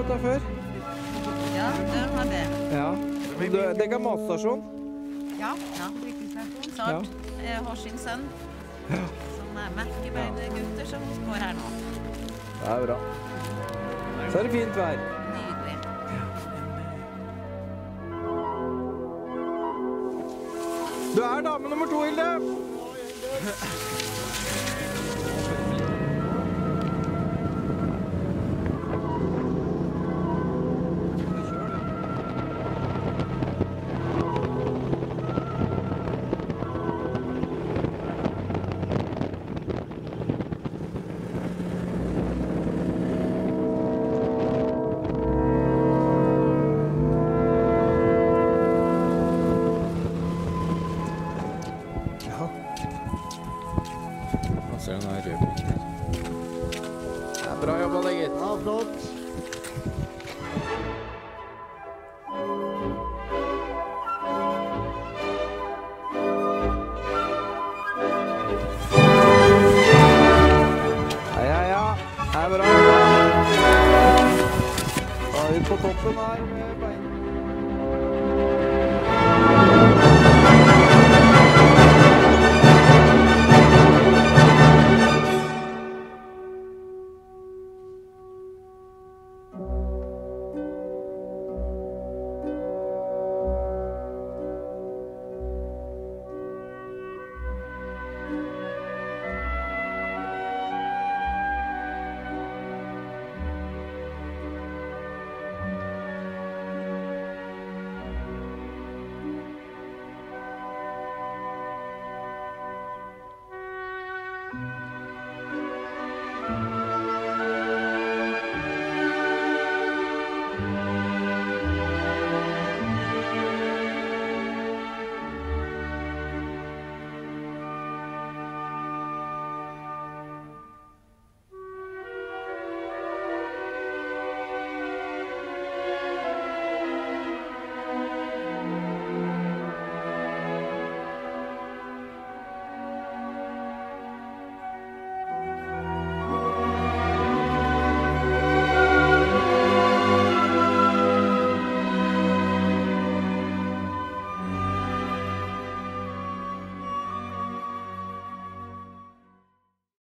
på dette før? Ja, det har det. Ja. Du, dere har matstasjon? Ja, ja drikkestasjon. Snart. Ja. Horsins sønn, ja. som er merkebeidegutter, som går her nå. Det er bra. Så er det fint vær. Du er dame nummer to, Hilde. Og den er det noe. Det er bra jobba, det, gitt. Ja, flott. Ja, ja, ja. Det bra jobba. Da på toppen her med